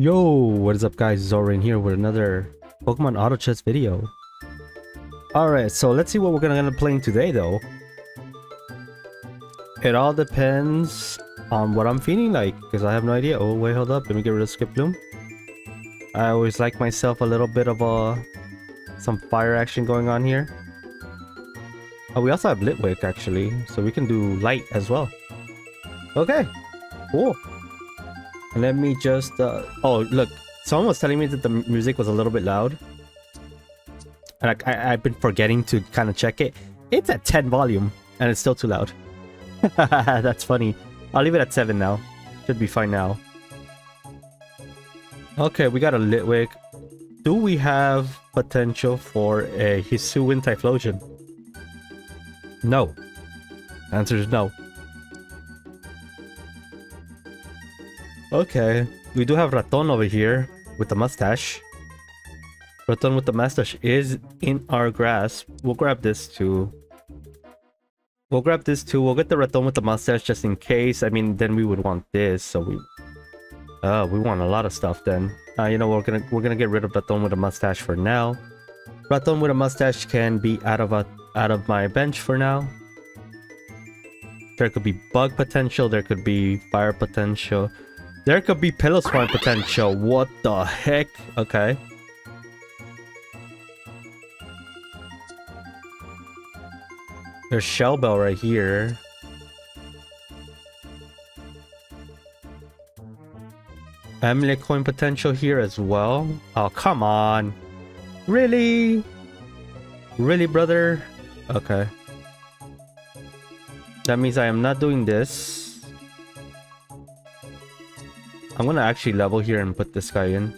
Yo, what is up guys? Zolrain here with another Pokemon Auto Chess video. Alright, so let's see what we're gonna playing today though. It all depends on what I'm feeling like, because I have no idea. Oh wait, hold up, let me get rid of Skiploom. I always like myself a little bit of a some fire action going on here. Oh, we also have Litwick actually, so we can do light as well. Okay, cool. Let me just, uh, oh, look, someone was telling me that the music was a little bit loud. And I, I, I've been forgetting to kind of check it. It's at 10 volume, and it's still too loud. That's funny. I'll leave it at 7 now. Should be fine now. Okay, we got a Litwick. Do we have potential for a Hisuian Typhlosion? No. Answer is no. Okay, we do have Raton over here with the mustache. Raton with the mustache is in our grasp. We'll grab this too. We'll grab this too. We'll get the Raton with the mustache just in case. I mean, then we would want this, so we... Uh, we want a lot of stuff then. Uh, you know, we're gonna we're gonna get rid of Raton with a mustache for now. Raton with a mustache can be out of a out of my bench for now. There could be bug potential. There could be fire potential. There could be Piloswine potential. What the heck? Okay. There's Shellbell right here. Amulet coin potential here as well. Oh, come on. Really? Really, brother? Okay. That means I am not doing this. I'm gonna actually level here and put this guy in.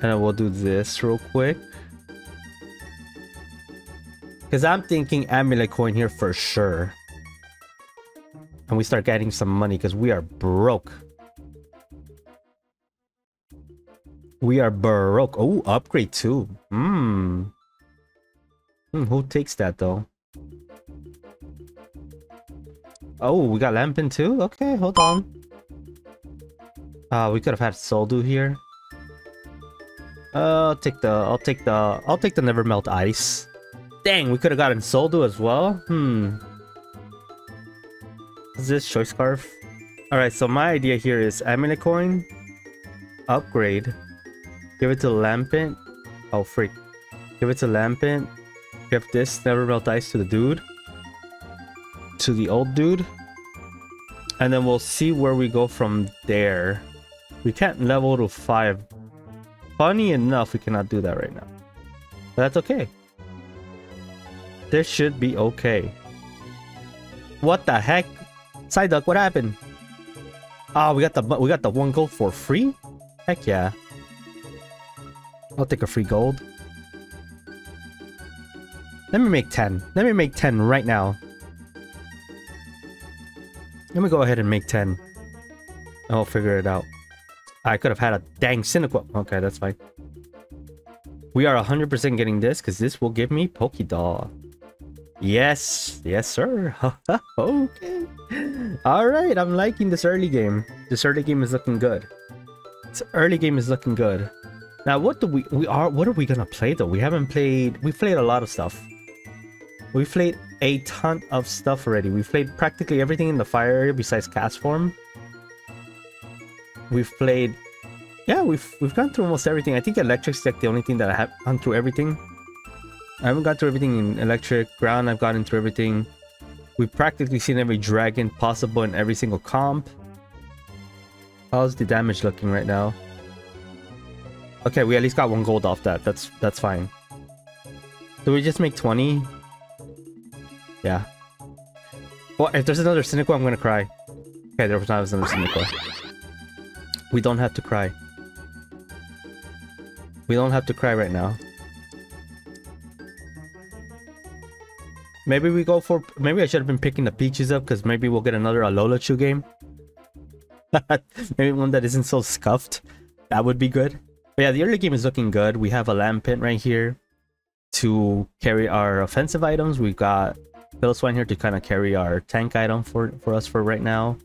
And I will do this real quick. Because I'm thinking amulet coin here for sure. And we start getting some money because we are broke. We are broke. Oh, upgrade too. Hmm. Hmm, who takes that though? Oh, we got Lampent too? Okay, hold on. Uh, we could have had Soul Dew here. Uh, I'll take the, I'll take the, I'll take the Never Melt Ice. Dang, we could have gotten Soul Dew as well. Hmm. Is this Choice Scarf? Alright, so my idea here is Amulet Coin, upgrade, give it to Lampent. Oh, freak. Give it to Lampent. Give this Never Melt Ice to the dude to the old dude. And then we'll see where we go from there. We can't level to 5. Funny enough, we cannot do that right now. But that's okay. This should be okay. What the heck? Psyduck, what happened? Oh, we got the we got the one gold for free? Heck yeah. I'll take a free gold. Let me make 10. Let me make 10 right now. Let me go ahead and make 10. I'll figure it out. I could have had a dang Cyndaquil. Okay, that's fine. We are 100% getting this because this will give me Pokédoll. Yes, yes, sir. okay. All right, I'm liking this early game. This early game is looking good. This early game is looking good. Now, what do we we are? What are we gonna play though? We haven't played. We played a lot of stuff. We played a ton of stuff already. We've played practically everything in the fire area besides Castform. We've played... Yeah, we've we've gone through almost everything. I think Electric's like the only thing that I have gone through everything. I haven't gone through everything in Electric. Ground, I've gotten through everything. We've practically seen every dragon possible in every single comp. How's the damage looking right now? Okay, we at least got one gold off that. That's that's fine. Do we just make 20? Yeah. Well, if there's another Cyndaquil, I'm gonna cry. Okay, there was not another Cyndaquil. We don't have to cry. We don't have to cry right now. Maybe we go for... Maybe I should have been picking the peaches up because maybe we'll get another Alola game. maybe one that isn't so scuffed. That would be good. But yeah, the early game is looking good. We have a Lampent right here to carry our offensive items. We've got Piloswine here to kind of carry our tank item for, for us for right now.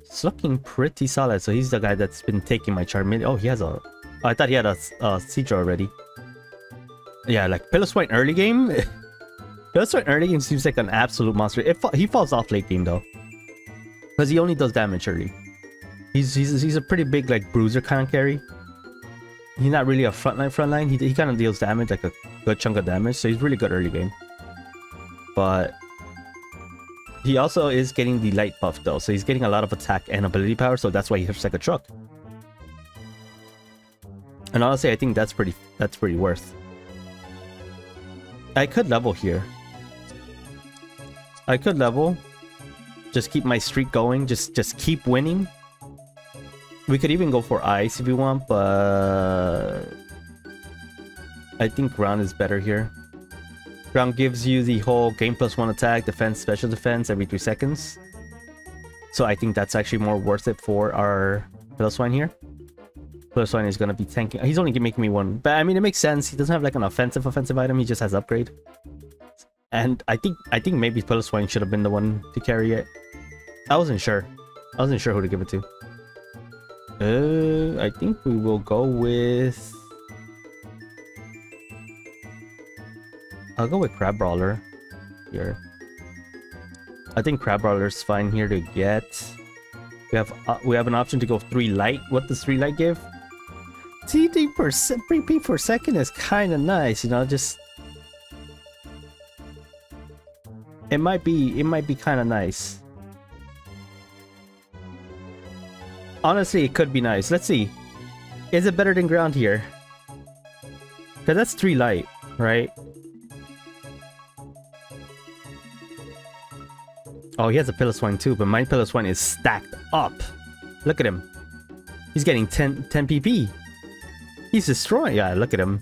It's looking pretty solid. So he's the guy that's been taking my Charmeleon. Oh, he has a... Oh, I thought he had a, a Seadra already. Yeah, like Piloswine early game. Piloswine early game seems like an absolute monster. It, he falls off late game though. Because he only does damage early. He's, he's, he's a pretty big like bruiser kind of carry. He's not really a frontline frontline. He, he kind of deals damage, like a good chunk of damage. So he's really good early game. But he also is getting the light buff though. So he's getting a lot of attack and ability power. So that's why he hits like a truck. And honestly, I think that's pretty that's pretty worth. I could level here. I could level. Just keep my streak going. Just just keep winning. We could even go for ice if we want, but I think ground is better here. Ground gives you the whole game plus one attack, defense, special defense every three seconds. So I think that's actually more worth it for our Piloswine here. Piloswine is going to be tanking. He's only making me one. But I mean, it makes sense. He doesn't have like an offensive offensive item. He just has upgrade. And I think I think maybe Piloswine should have been the one to carry it. I wasn't sure. I wasn't sure who to give it to. Uh, I think we will go with... I'll go with Crabrawler here. I think Crabrawler is fine here to get. We have uh, we have an option to go three light. What does three light give? TD per se PP per second is kind of nice, you know. Just it might be it might be kind of nice. Honestly, it could be nice. Let's see. Is it better than ground here? Because that's 3 light, right? Oh, he has a Piloswine too, but my Piloswine is stacked up. Look at him. He's getting 10, 10 PP. He's destroying. Yeah, look at him.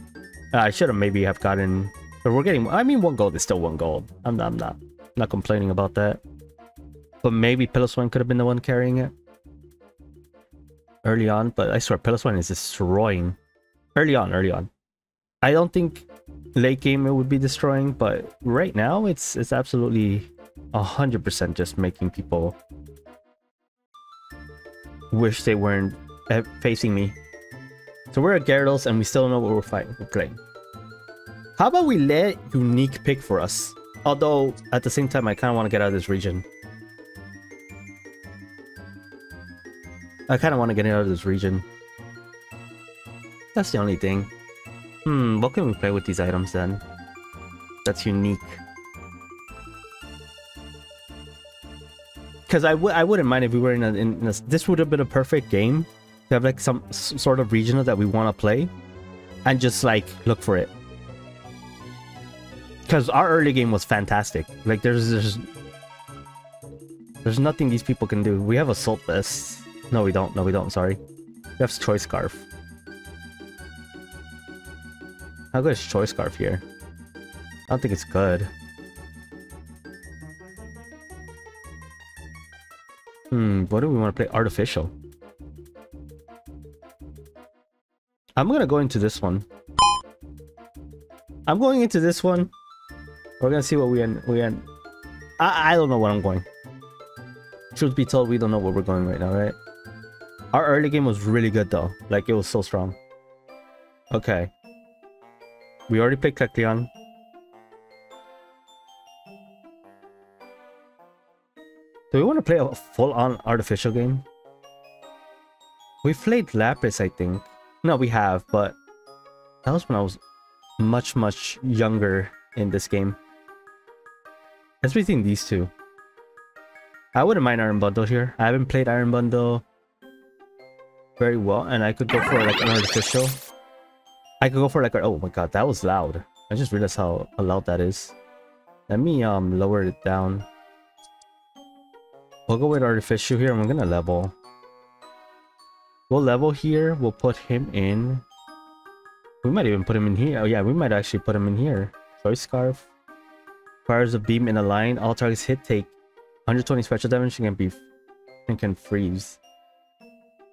Uh, I should have maybe have gotten... But we're getting... I mean, one gold is still one gold. I'm, I'm not, not complaining about that. But maybe Piloswine could have been the one carrying it early on, but I swear Piloswine is destroying. Early on, early on. I don't think late game it would be destroying, but right now it's it's absolutely 100% just making people wish they weren't eh, facing me. So we're at Gyarados and we still don't know what we're fighting, we're playing. How about we let Unique pick for us? Although, at the same time, I kind of want to get out of this region. I kind of want to get out of this region. That's the only thing. Hmm, what can we play with these items then? That's unique. Because I, I wouldn't mind if we were in a, in a... This would have been a perfect game. To have like some sort of regional that we want to play. And just like, look for it. Because our early game was fantastic. Like there's... There's, there's nothing these people can do. We have Assault Vest. No, we don't. No, we don't. Sorry. We have Choice Scarf. How good is Choice Scarf here? I don't think it's good. Hmm, what do we want to play? Artificial. I'm gonna go into this one. I'm going into this one. We're gonna see what we end. We end. I I don't know what I'm going. Truth be told, we don't know where we're going right now, right? Our early game was really good though. Like it was so strong. Okay. We already played Kecleon. Do we want to play a full-on artificial game? We played Lapras, I think. No, we have, but that was when I was much, much younger in this game. Let's between these two. I wouldn't mind Iron Bundle here. I haven't played Iron Bundle very well, and I could go for like an artificial. I could go for like a, oh my god, that was loud. I just realized how loud that is. Let me um lower it down. We'll go with artificial here, and we're gonna level. We'll level here. We'll put him in. We might even put him in here. Oh yeah, we might actually put him in here. Choice scarf. Fires a beam in a line. All targets hit take 120 special damage and can be and can freeze.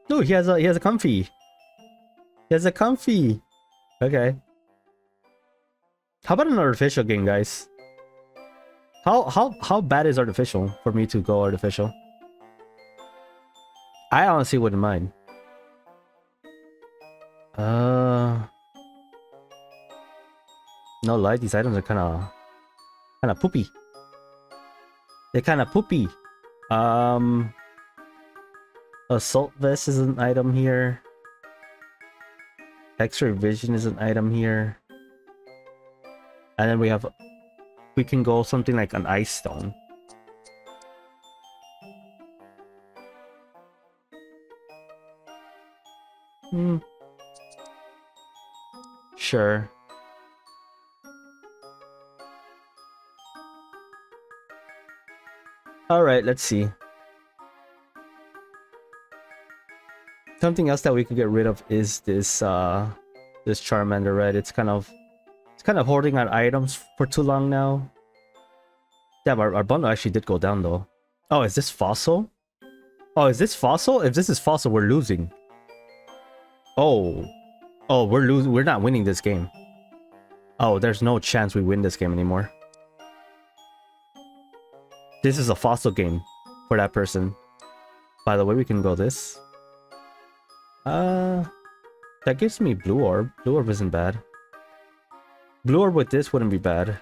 No, he has a he has a comfy. He has a comfy. Okay. How about an artificial game, guys? How how how bad is artificial for me to go artificial? I honestly wouldn't mind. Uh, no lie, these items are kind of, kind of poopy. They're kind of poopy. Um, assault vest is an item here. X-ray vision is an item here. And then we have, we can go something like an ice stone. Hmm. Sure. Alright, let's see. Something else that we could get rid of is this uh this Charmander, right? It's kind of kind of hoarding our items for too long now. Damn, our, our bundle actually did go down though. Oh, is this fossil? Oh, is this fossil? If this is fossil, we're losing. Oh. Oh, we're losing. We're not winning this game. Oh, there's no chance we win this game anymore. This is a fossil game for that person. By the way, we can go this. Uh, that gives me blue orb. Blue orb isn't bad. Blue orb with this wouldn't be bad.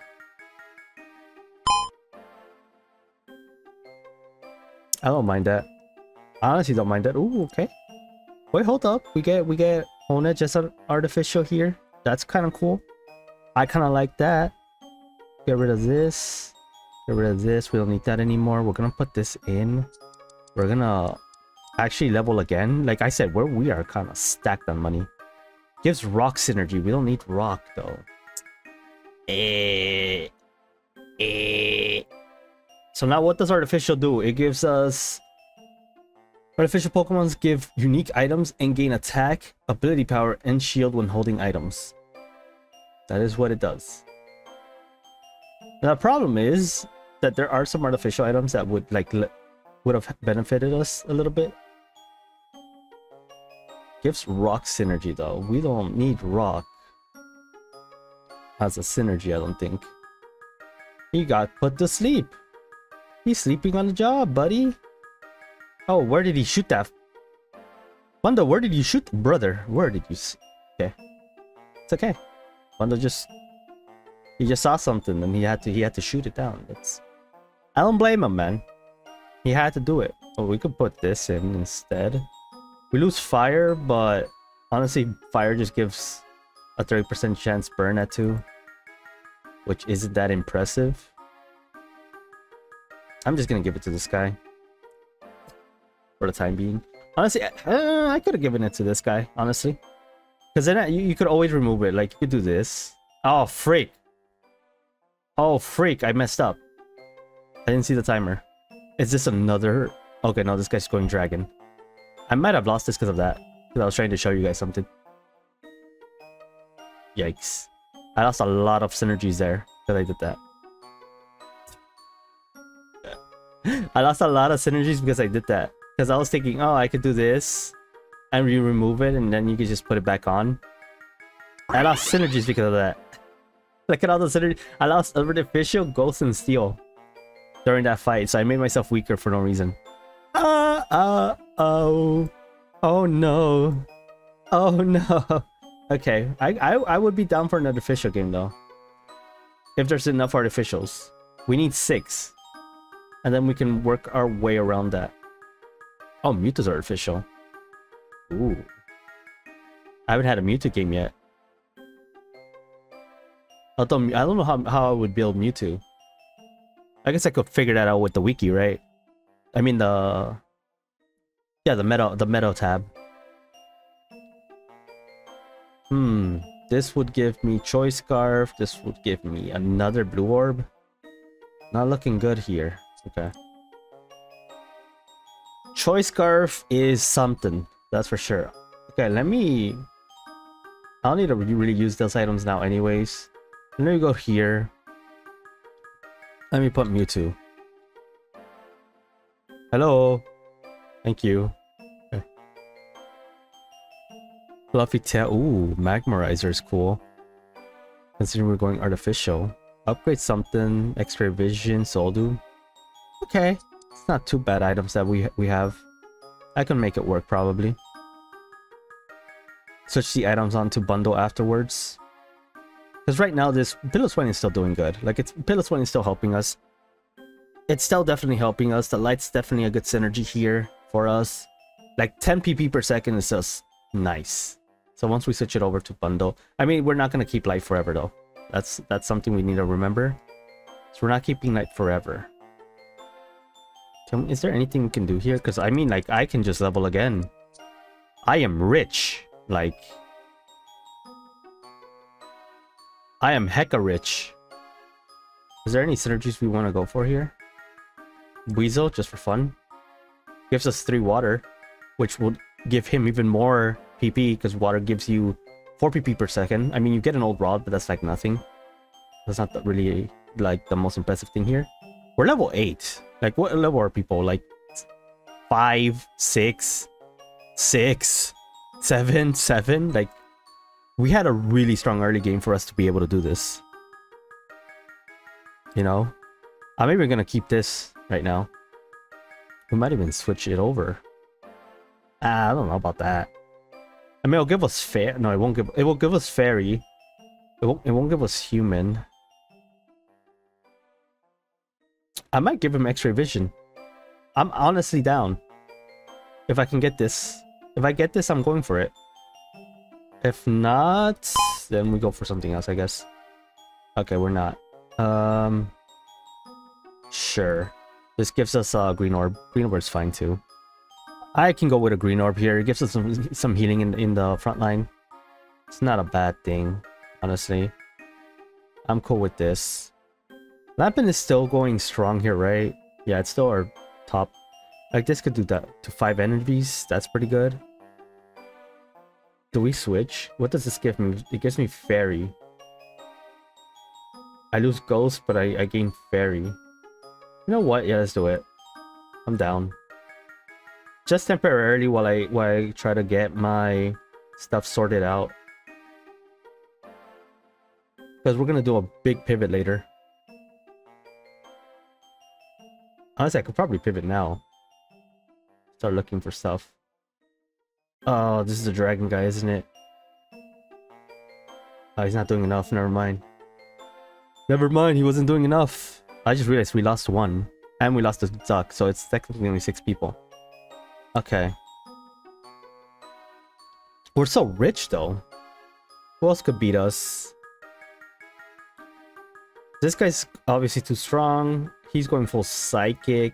I don't mind that. I honestly don't mind that. Ooh, okay. Wait, hold up. We get we get Honedge just an artificial here. That's kind of cool. I kind of like that. Get rid of this. Get rid of this. We don't need that anymore. We're gonna put this in. We're gonna actually level again. Like I said, where we are kind of stacked on money. Gives rock synergy. We don't need rock though. Eh. Eh. So now what does artificial do? It gives us Artificial Pokemons give unique items and gain attack, ability power, and shield when holding items. That is what it does. Now, the problem is that there are some artificial items that would like would have benefited us a little bit. Gives rock synergy though. We don't need rock as a synergy, I don't think. He got put to sleep. He's sleeping on the job, buddy. Oh, where did he shoot that? Wanda, where did you shoot? Brother, where did you? Okay. It's okay. Wanda just... He just saw something and he had to he had to shoot it down. That's... I don't blame him, man. He had to do it. Oh, we could put this in instead. We lose fire, but honestly, fire just gives a 30% chance burn at 2. Which isn't that impressive. I'm just gonna give it to this guy for the time being. Honestly, uh, I could have given it to this guy, honestly. Because then uh, you, you could always remove it. Like, you could do this. Oh, freak. Oh, freak. I messed up. I didn't see the timer. Is this another... Okay, no, this guy's going dragon. I might have lost this because of that. Because I was trying to show you guys something. Yikes. I lost a lot of synergies there because I did that. I lost a lot of synergies because I did that. Because I was thinking, oh, I could do this. And you remove it, and then you could just put it back on. I lost synergies because of that. Look at all the synergy. I lost artificial, ghost, and steel during that fight, so I made myself weaker for no reason. Uh, uh, oh. Oh no. Oh no. Okay, I, I, I would be down for an artificial game though. If there's enough artificials. We need six. And then we can work our way around that. Oh, Mewtwo's artificial. Ooh. I haven't had a Mewtwo game yet. Although, I don't know how, how I would build Mewtwo. I guess I could figure that out with the wiki, right? I mean the... Yeah, the meta, the meta tab. Hmm. This would give me Choice Scarf. This would give me another Blue Orb. Not looking good here. Okay. Choice Scarf is something, that's for sure. Okay, let me... I don't need to really use those items now anyways. Let me go here. Let me put Mewtwo. Hello. Thank you. Fluffy tail. Ooh, Magmarizer is cool. Considering we're going artificial. Upgrade something. X-ray vision. Soul Dew. Okay. It's not too bad items that we we have. I can make it work probably. Switch the items onto bundle afterwards. Because right now this Piloswine is still doing good. Like it's Piloswine is still helping us. It's still definitely helping us. The light's definitely a good synergy here for us. Like 10 pp per second is just nice. So once we switch it over to bundle, I mean we're not gonna keep light forever though. That's that's something we need to remember. So we're not keeping light forever. Is there anything we can do here? Because I mean, like, I can just level again. I am rich. Like, I am hecka rich. Is there any synergies we want to go for here? Weasel, just for fun. Gives us 3 water, which will give him even more PP, because water gives you 4 PP per second. I mean, you get an old rod, but that's like nothing. That's not really, like, the most impressive thing here. We're level 8. Like, what level are people? Like, 5, 6, 6, 7, 7? Like, we had a really strong early game for us to be able to do this. You know? I'm even gonna keep this right now. We might even switch it over. Ah, I don't know about that. I mean, it'll give us fair. No, it won't give. It will give us fairy. It won't. It won't give us human. I might give him X-ray vision. I'm honestly down. If I can get this. If I get this, I'm going for it. If not, then we go for something else, I guess. Okay, we're not. Um, Sure. This gives us a uh, green orb. Green orb is fine too. I can go with a green orb here. It gives us some, some healing in, in the front line. It's not a bad thing, honestly. I'm cool with this. Lampent is still going strong here, right? Yeah, it's still our top. Like, this could do that to 5 energies. That's pretty good. Do we switch? What does this give me? It gives me Fairy. I lose Ghost, but I, I gain Fairy. You know what? Yeah, let's do it. I'm down. Just temporarily while I while I try to get my stuff sorted out. Because we're gonna do a big pivot later. Honestly, I could probably pivot now. Start looking for stuff. Oh, this is a dragon guy, isn't it? Oh, he's not doing enough. Never mind. Never mind, he wasn't doing enough. I just realized we lost one. And we lost a duck, so it's technically only six people. Okay. We're so rich, though. Who else could beat us? This guy's obviously too strong. He's going full psychic.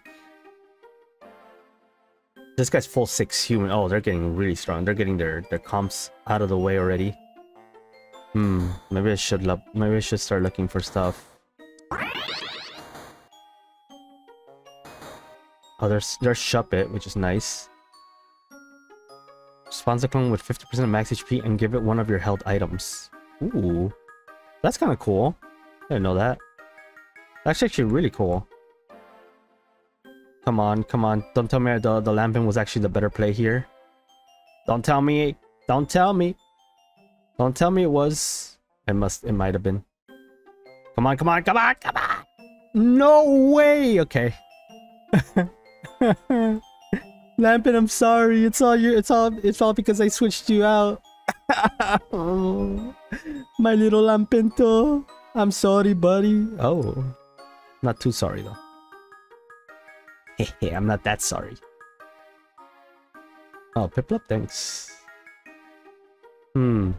This guy's full six human. Oh, they're getting really strong. They're getting their their comps out of the way already. Hmm. Maybe I should. Maybe I should start looking for stuff. Oh, there's there's Shuppet, which is nice. Spawns a clone with 50% max HP and give it one of your held items. Ooh. That's kind of cool. I didn't know that. That's actually really cool. Come on, come on. Don't tell me the, the Lampent was actually the better play here. Don't tell me. Don't tell me. Don't tell me it was. It must, it might have been. Come on, come on, come on, come on. No way. Okay. Lampent, I'm sorry. It's all you. It's all. It's all because I switched you out. My little Lampinto. I'm sorry, buddy. Oh, not too sorry though. Hey, I'm not that sorry. Oh, Piplup, thanks. Hmm.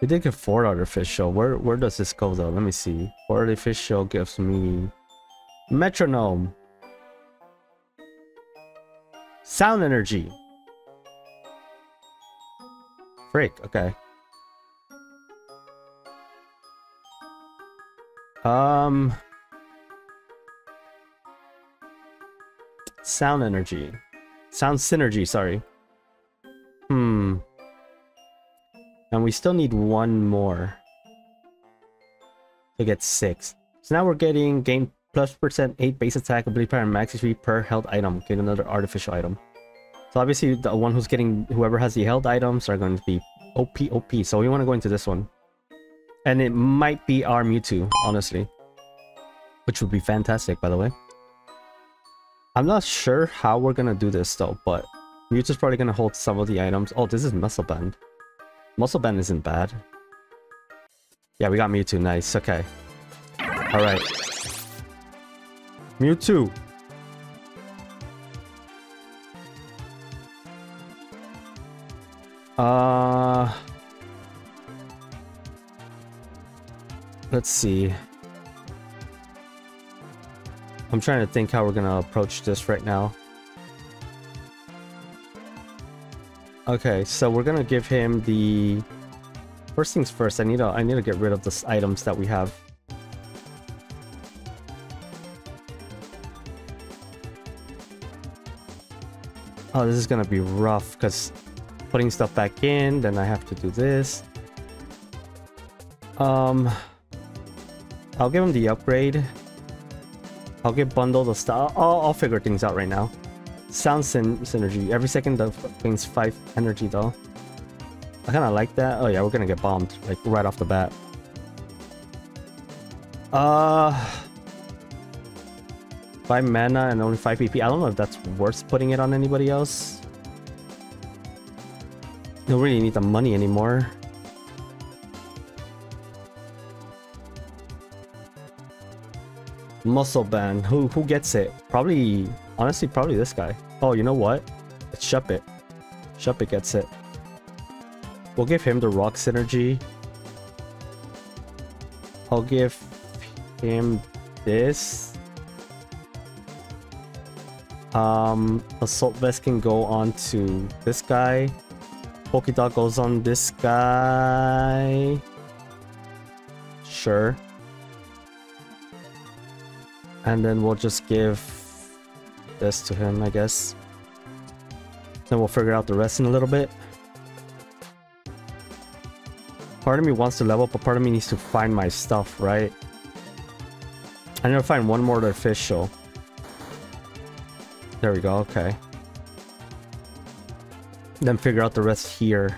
We did get four artificial. Where where does this go though? Let me see. Four artificial gives me metronome. Sound energy. Freak, okay. Um Sound energy. Sound synergy, sorry. Hmm. And we still need one more. To get six. So now we're getting gain plus percent 8 base attack, ability power, and max HP per held item. Get another artificial item. So obviously the one who's getting whoever has the held items are going to be OP OP. So we want to go into this one. And it might be our Mewtwo, honestly. Which would be fantastic, by the way. I'm not sure how we're gonna do this though, but Mewtwo's probably gonna hold some of the items. Oh, this is Muscle Band. Muscle Band isn't bad. Yeah, we got Mewtwo. Nice. Okay. Alright. Mewtwo. Uh... Let's see. I'm trying to think how we're gonna approach this right now. Okay, so we're gonna give him the first things first. I need to I need to get rid of the items that we have. Oh, this is gonna be rough because putting stuff back in, then I have to do this. Um, I'll give him the upgrade. I'll get bundle the stuff. I'll, I'll figure things out right now. Sound syn synergy. Every second of gains 5 energy though. I kind of like that. Oh yeah, we're gonna get bombed like right off the bat. Uh, 5 mana and only 5 PP. I don't know if that's worth putting it on anybody else. Don't really need the money anymore. Muscle band. Who who gets it? Probably, honestly, probably this guy. Oh, you know what? It's Shuppet. Shuppet gets it. We'll give him the rock synergy. I'll give him this. Um, Assault Vest can go on to this guy. Polkadot goes on this guy. Sure. And then we'll just give this to him, I guess. Then we'll figure out the rest in a little bit. Part of me wants to level up, but part of me needs to find my stuff, right? I need to find one more to official. There we go, okay. Then figure out the rest here.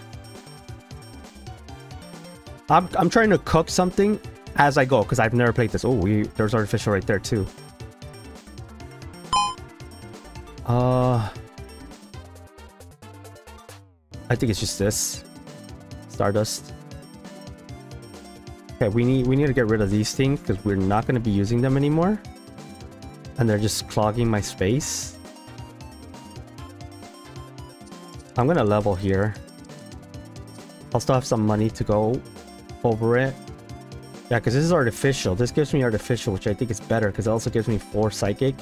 I'm, I'm trying to cook something as I go, because I've never played this. Oh, there's artificial right there too. Uh, I think it's just this Stardust. Okay, we need we need to get rid of these things because we're not going to be using them anymore, and they're just clogging my space. I'm gonna level here. I'll still have some money to go over it. Yeah, because this is artificial. This gives me artificial, which I think is better because it also gives me 4 psychic.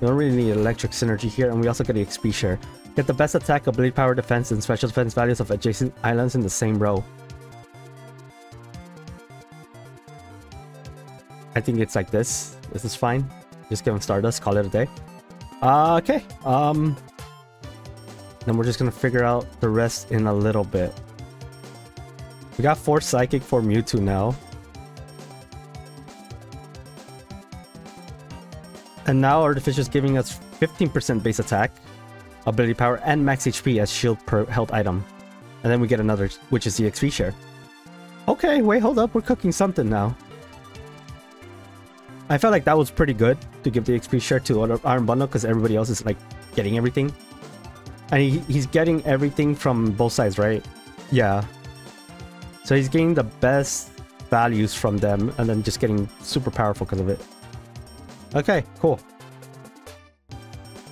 We don't really need electric synergy here, and we also get the XP share. Get the best attack, ability power, defense, and special defense values of adjacent islands in the same row. I think it's like this. This is fine. Just give him Stardust, call it a day. Uh, okay. Um, then we're just gonna figure out the rest in a little bit. We got 4 Psychic for Mewtwo now. And now Artificial is giving us 15% base attack, ability power, and max HP as shield per health item. And then we get another, which is the XP share. Okay, wait, hold up. We're cooking something now. I felt like that was pretty good to give the XP share to Iron Bundle because everybody else is like getting everything. And he, he's getting everything from both sides, right? Yeah. So he's getting the best values from them and then just getting super powerful because of it. Okay, cool.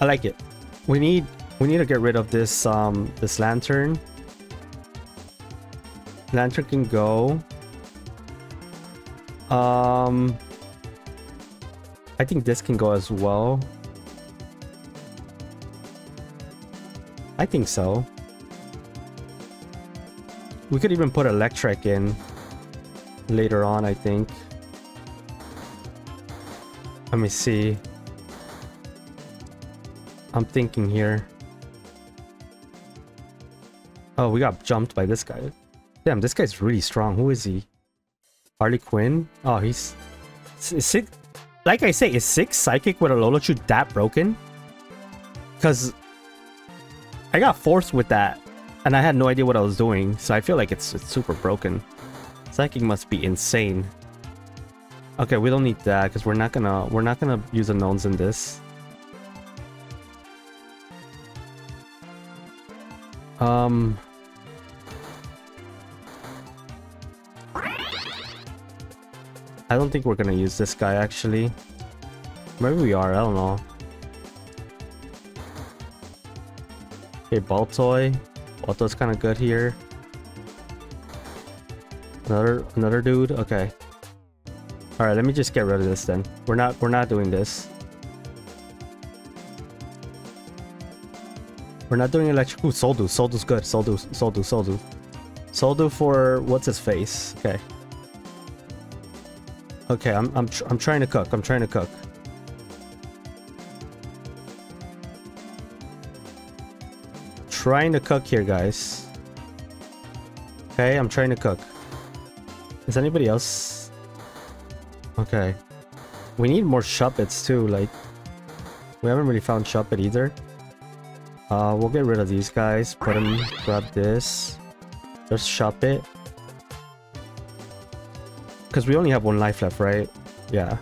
I like it. We need we need to get rid of this um this lantern. Lantern can go. Um I think this can go as well. I think so. We could even put Electric in later on, I think. Let me see. I'm thinking here. Oh, we got jumped by this guy. Damn, this guy's really strong. Who is he? Harley Quinn? Oh, he's... Six, like I say, is 6 Psychic with a Lolochu that broken? Because I got forced with that, and I had no idea what I was doing, so I feel like it's, it's super broken. Psychic must be insane. Okay, we don't need that because we're not gonna we're not gonna use unknowns in this. Um. I don't think we're gonna use this guy actually. Maybe we are, I don't know. Okay, Baltoy. Baltoy's kind of good here. Another another dude. Okay. All right, let me just get rid of this then. We're not we're not doing this. We're not doing electric. Ooh, Soul Dew. Soldu's good. Soul Dew. Soldu. Soul Dew. Soldu for what's his face? Okay. Okay, I'm I'm tr I'm trying to cook. I'm trying to cook. Trying to cook here, guys. Okay, I'm trying to cook. Is anybody else? Okay. We need more Shuppets too, like... We haven't really found Shuppet either. Uh, we'll get rid of these guys. Put them, grab this. There's Shuppet. Because we only have one life left, right? Yeah.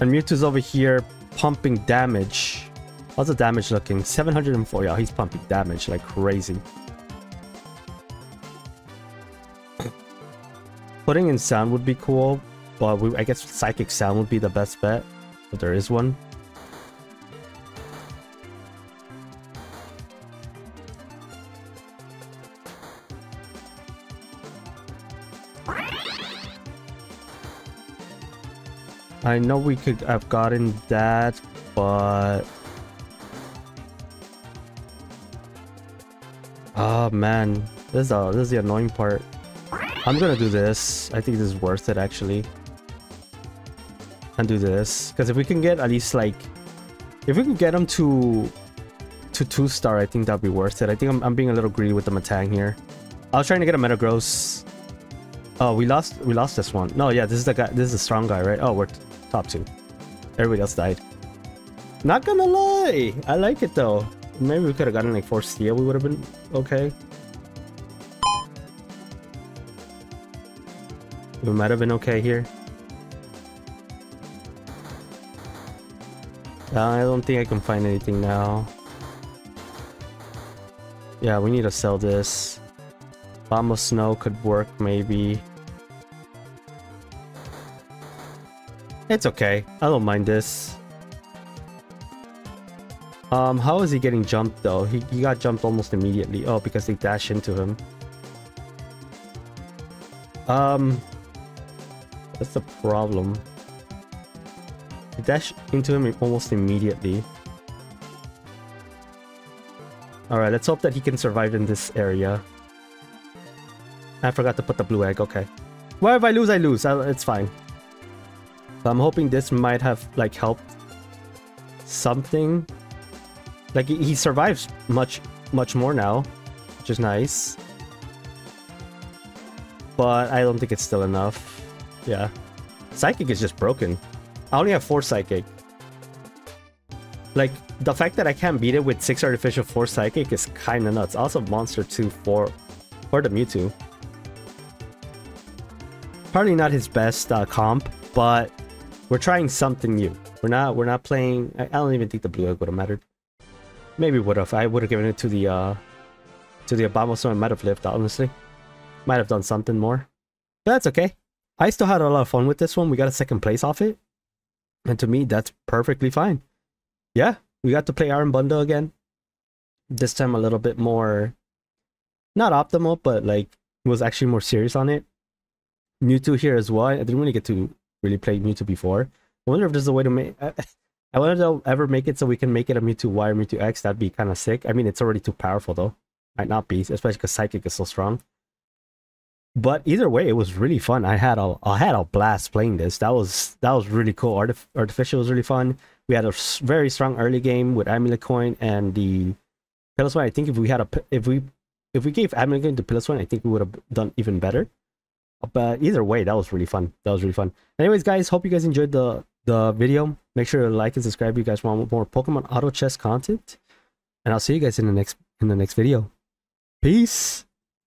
And Mewtwo's over here pumping damage. How's the damage looking? 704. Yeah, he's pumping damage like crazy. Putting in sound would be cool, but we, I guess psychic sound would be the best bet, But there is one. I know we could have gotten that, but... Oh man, this is, uh, this is the annoying part. I'm gonna do this. I think this is worth it actually. And do this. Because if we can get at least like... If we can get them to... To 2 star, I think that'd be worth it. I think I'm, I'm being a little greedy with the Metang here. I was trying to get a Metagross. Oh, we lost we lost this one. No, yeah, this is the guy this is the strong guy, right? Oh, we're Top two. Everybody else died. Not gonna lie, I like it though. Maybe we could have gotten like four steel, we would have been okay. We might have been okay here. Uh, I don't think I can find anything now. Yeah, we need to sell this. Abomasnow could work maybe. It's okay. I don't mind this. Um, how is he getting jumped though? He, he got jumped almost immediately. Oh, because they dash into him. Um, that's the problem. They dash into him almost immediately. Alright, let's hope that he can survive in this area. I forgot to put the blue egg, okay. Well, if I lose, I lose. I, it's fine. I'm hoping this might have like helped something. Like he survives much, much more now, which is nice. But I don't think it's still enough. Yeah. Psychic is just broken. I only have 4 Psychic. Like, the fact that I can't beat it with 6 Artificial 4 Psychic is kinda nuts. Also Monster 2 for, for the Mewtwo. Probably not his best uh, comp, but we're trying something new. We're not we're not playing I, I don't even think the blue egg would have mattered. Maybe would have. I would have given it to the uh to the Abomasnow and might have lived, honestly. Might have done something more. But that's okay. I still had a lot of fun with this one. We got a second place off it. And to me, that's perfectly fine. Yeah, we got to play Iron Bundle again. This time a little bit more not optimal, but like was actually more serious on it. Mewtwo here as well. I didn't really get to really played Mewtwo before. I wonder if there's a way to make... I wonder if they'll ever make it so we can make it a Mewtwo Y or Mewtwo X. That'd be kind of sick. I mean, it's already too powerful though. Might not be, especially because Psychic is so strong. But either way, it was really fun. I had a I had a blast playing this. That was that was really cool. Artif Artificial was really fun. We had a very strong early game with Amulet Coin and the Piloswine. I think if we had a if we if we gave Amulet Coin to Piloswine, I think we would have done even better. But either way, that was really fun. That was really fun. Anyways, guys, hope you guys enjoyed the the video. Make sure to like and subscribe if you guys want more Pokemon Auto Chess content. And I'll see you guys in the next in the next video. Peace.